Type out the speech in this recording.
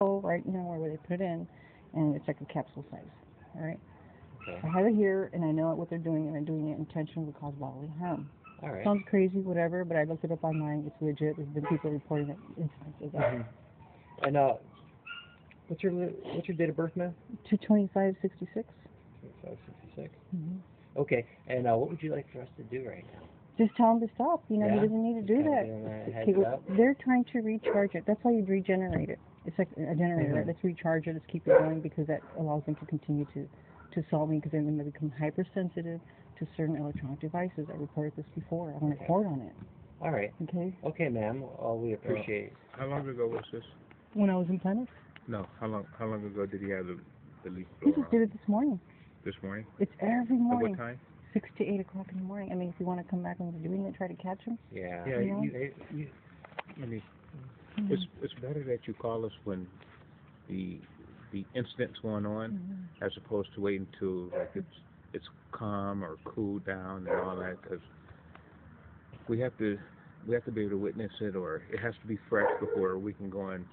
Oh, right, know, where they put it in, and it's like a capsule size, all right? Okay. I have it here, and I know what they're doing, and they're doing it intentionally to cause bodily harm. All right. Sounds crazy, whatever, but I looked it up online. It's legit. There's been people reporting it incidents of that. Mhm. And uh, what's your what's your date of birth, ma'am? Two twenty-five sixty-six. Five sixty six. Mm-hmm. Okay. And uh, what would you like for us to do right now? Just tell him to stop. You know, Yeah? he doesn't need to do that. give him a Okay, well. They're trying to recharge it. That's how you regenerate it. It's like a generator. Mhm. Let's recharge it. Let's keep it going because that allows them to continue to to solve me because then they become hypersensitive to certain electronic devices. I reported this before. I'm going to Okay. report on it. All right. Okay. Okay, ma'am. All we appreciate. How long ago was this? When I was in Planet, No, how long how long ago did he have the the leaf he just did it this morning. This morning? It's every At morning, what time? six to eight o'clock in the morning. I mean, if you want to come back when we're doing it, try to catch him. Yeah. Yeah, Yeah. you, you, you I mean, Mm-hmm. it's it's better that you call us when the the incident's going on Mhm. as opposed to waiting until like it's it's calm or cooled down and all that because we have to we have to be able to witness it or it has to be fresh before we can go and